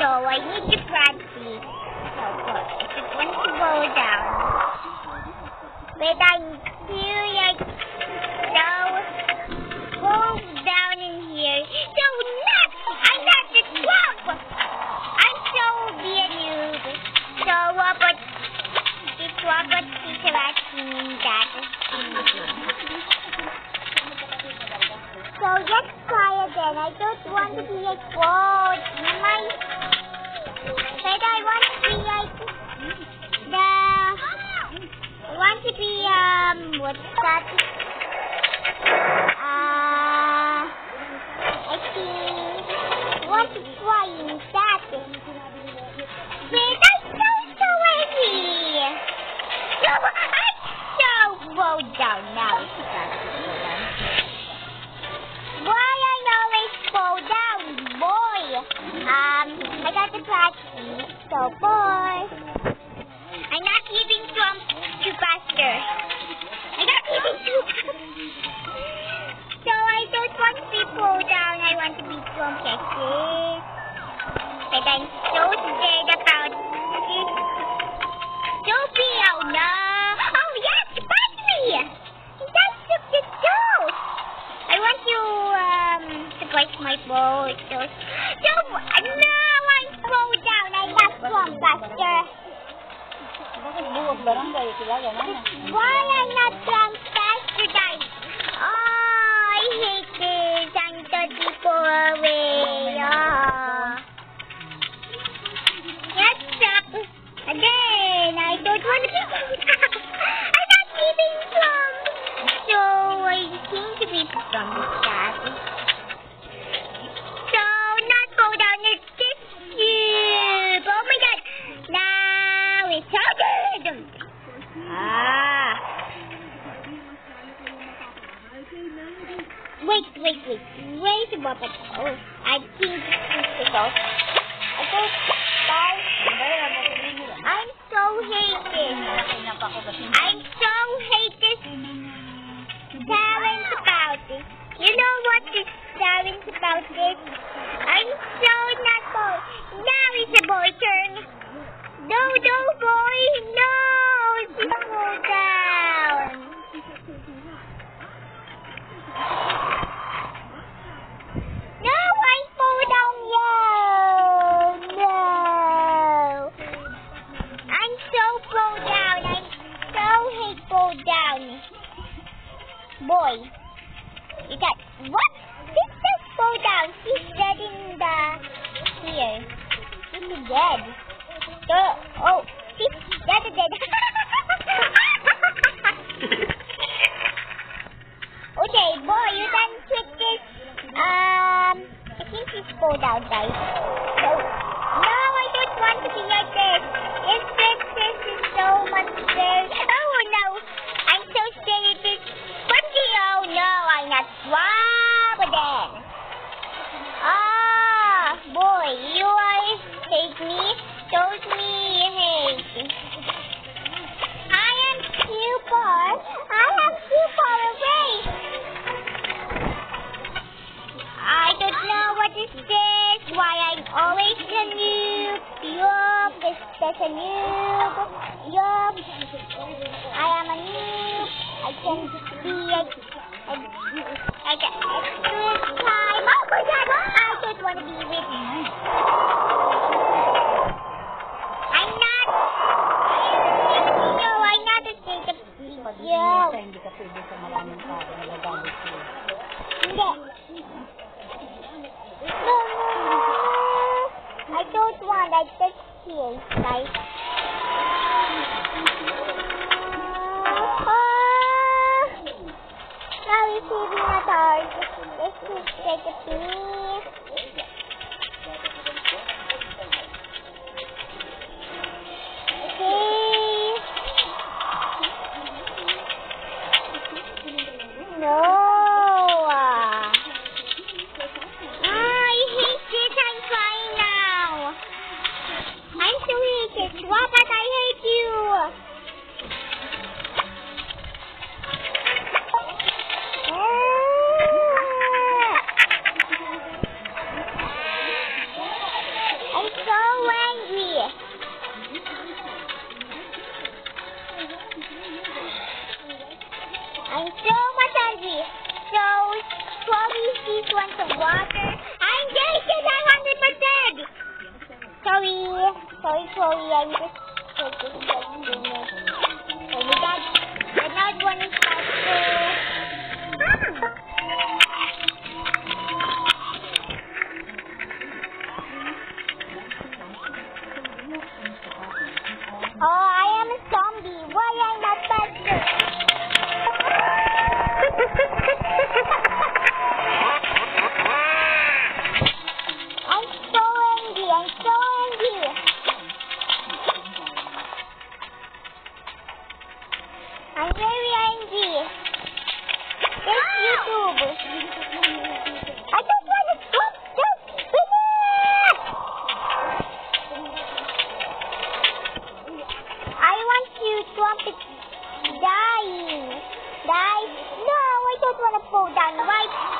So I need to practice. So oh, look, it's going to go down. But I'm serious. So, hold down in here. So, not, I'm the club. I'm so be. So, uh, but this robot teacher asking that. So, let's try again. I don't want to be a. My Daddy. You know what this song is about this? I'm so not boy. Now it's a boy turn. No, no, boy, no! Slow down. No, I down. No. I'm so down. I so hate down. Boy. dead. The, oh, she's dead dead. okay, boy, you done with this? Um, I think she's pulled out, guys. rainbow dynamite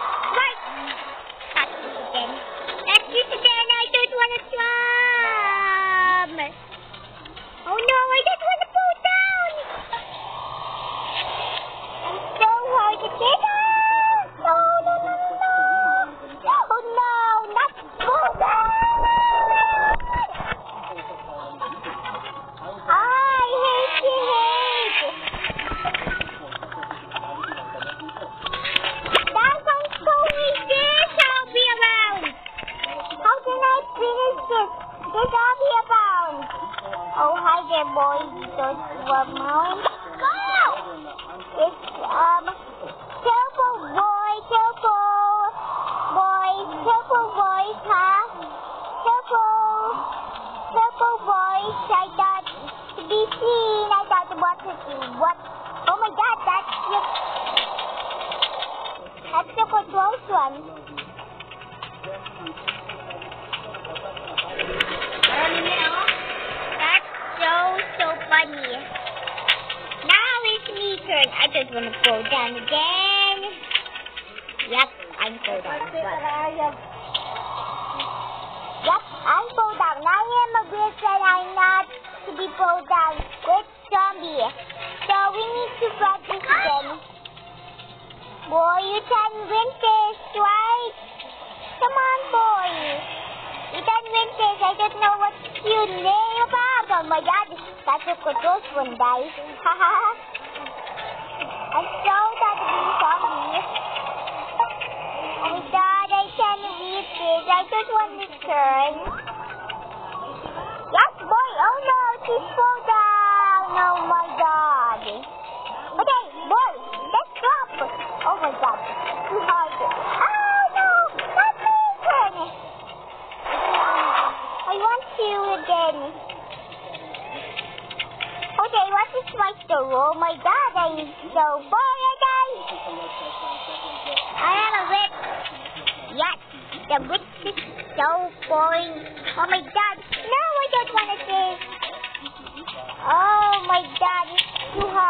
Podunk. Yes, I'm Podunk. I am a great friend. I'm not to be Podunk. Good zombie. So we need to practice them. Boy, you can win this, right? Come on, boy. You can win this. I don't know what you name about. Oh my god, that's a good one, guys. I'm so I just want to turn. Yes, boy. Oh no, she slow down. Oh my god. Okay, boy, let's drop. Oh my god, too hard. Oh no, let me turn. I want to again. Okay, what is my story? Oh my god, I'm so bored again. I have a whip. Yes, the whip so boring. Oh my god. No, I don't want to save. Oh my god, it's too hot.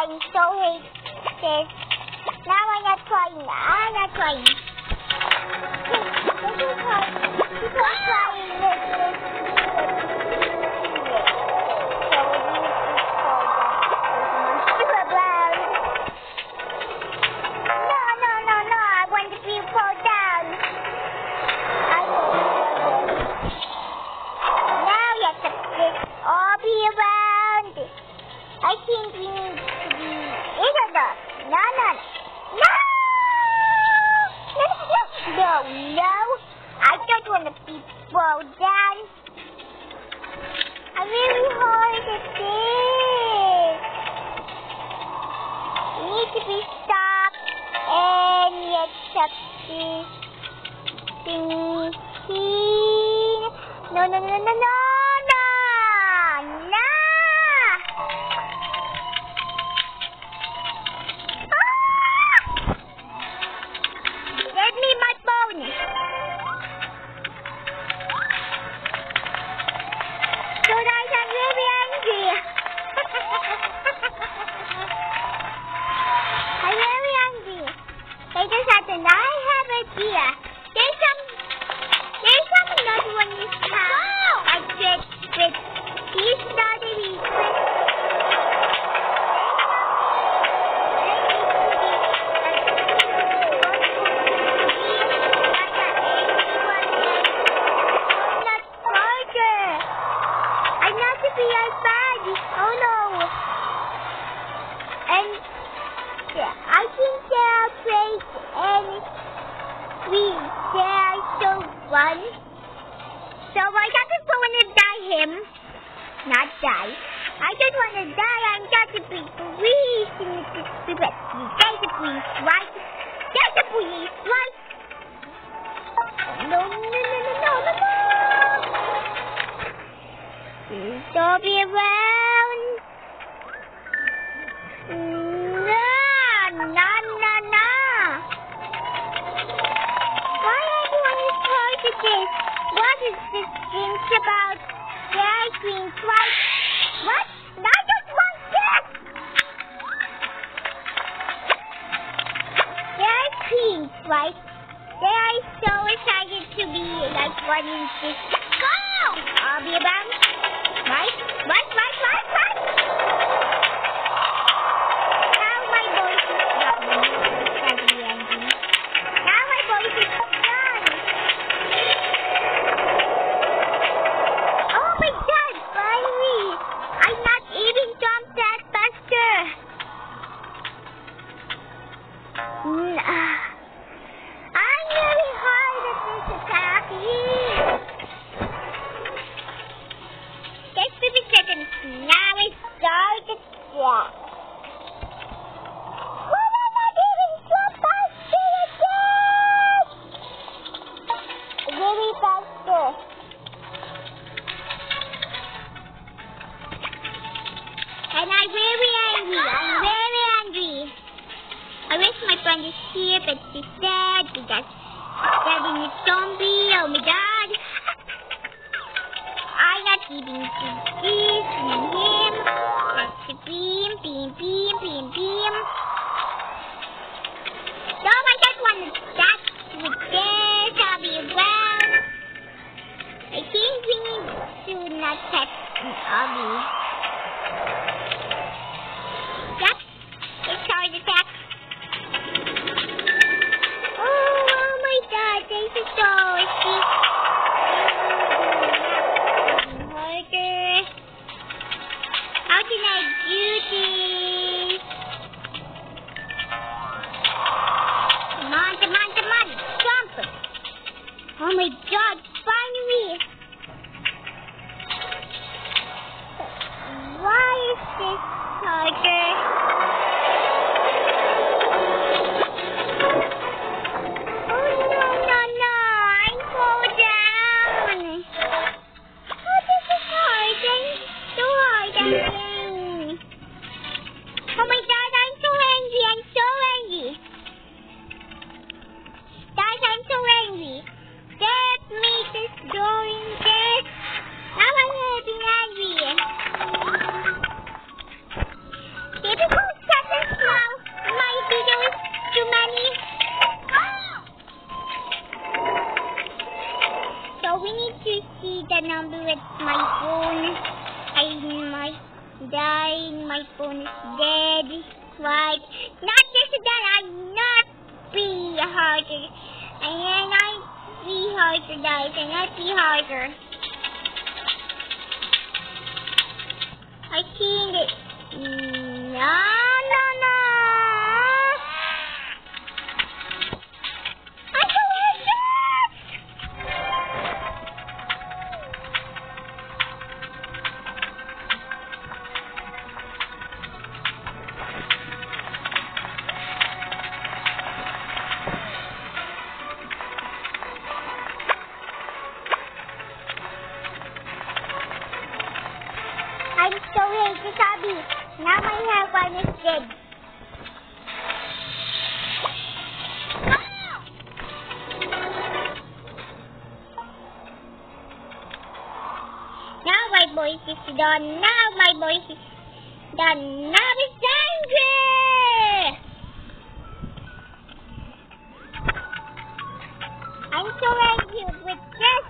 trying so hard. Says, now I am crying. I am crying. Keep, keep crying. keep on crying. Anneannemden Green like, What? I just want this! They green queens, right? They are so excited to be like running this. Go! I'll be about. of my voice is the novice danger. I'm so angry with this.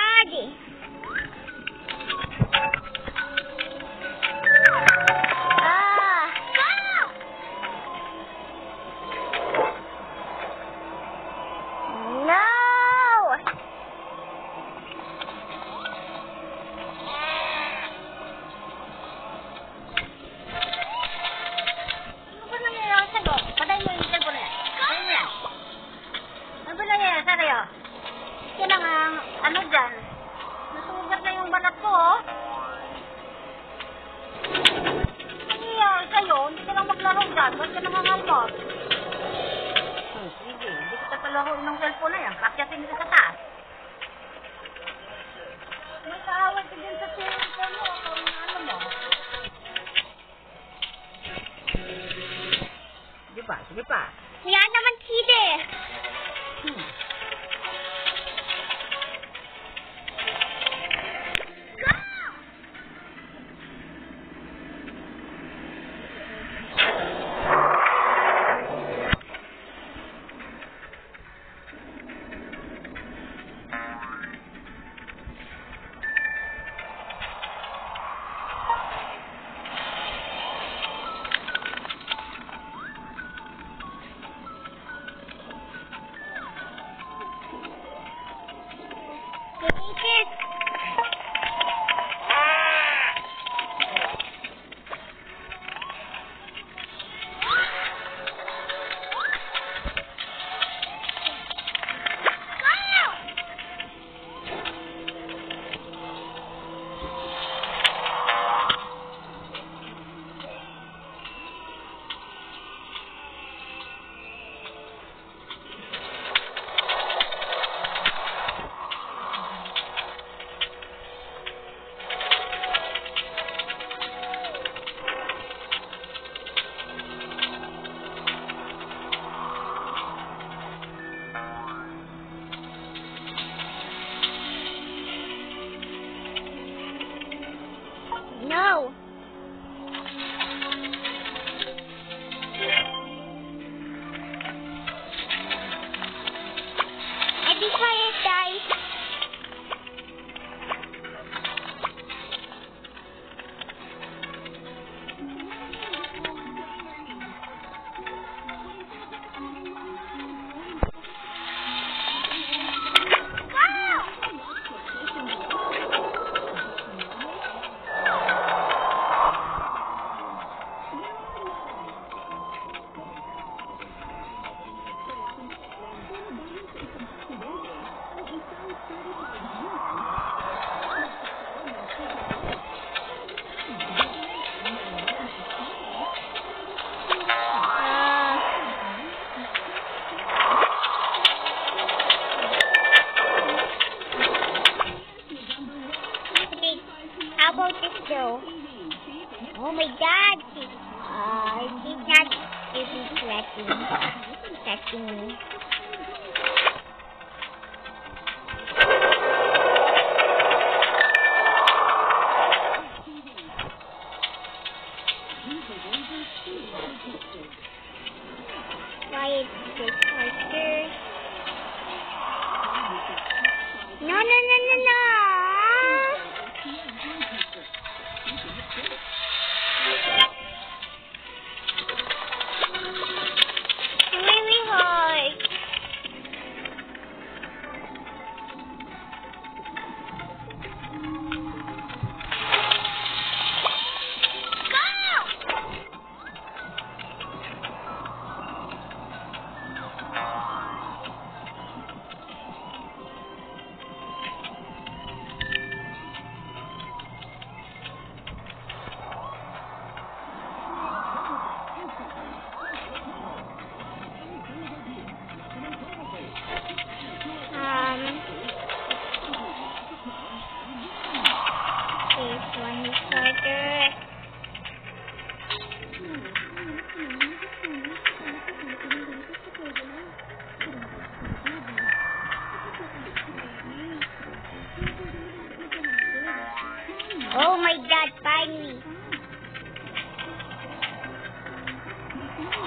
Oh my god, finally!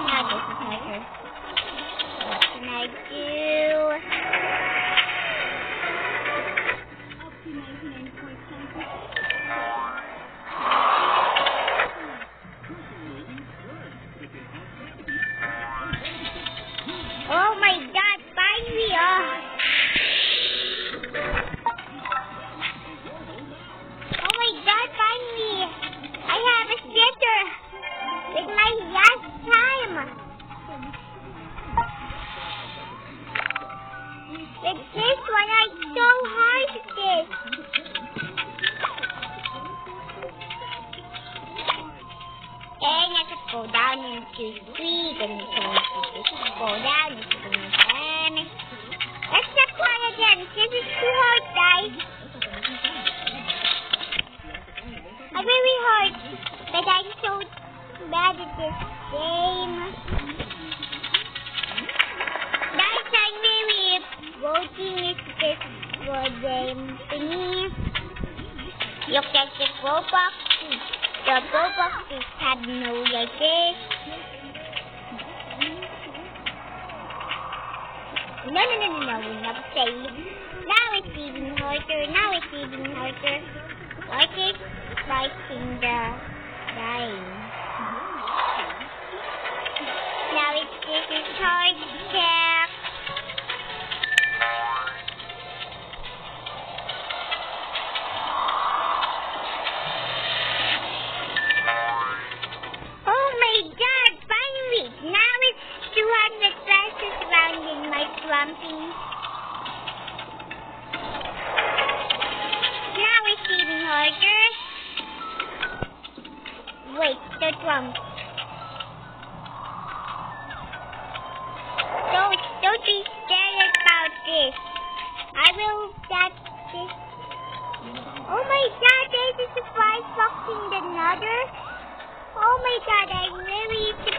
Now this is harder. What can I do? Game um, thingy. You get Robux. The Robux is had no like. No, no, no, no, no, we're not safe. Now it's even harder. Now it's even harder. Like it, fighting the dying. Now it's this is swampy. Now it's even harder. Wait, the drum. Don't, don't be scared about this. I will get this. Oh my god, there's a surprise box in the nether. Oh my god, I'm really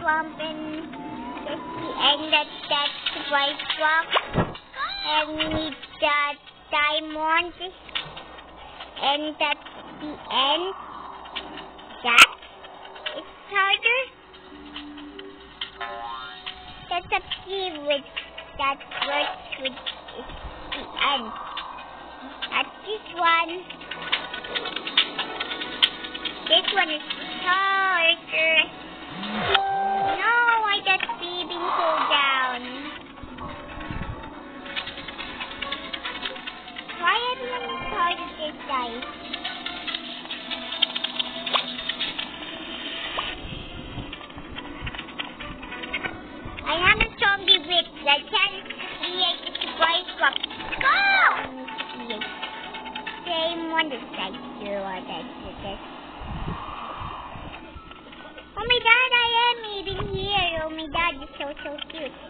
swamp and it's the end of that white swamp and meet the diamond and that's the end. That is harder. That's a here with that works with the end. That's this one. This one is harder. go down. Why everyone is hard to get dice? so cute.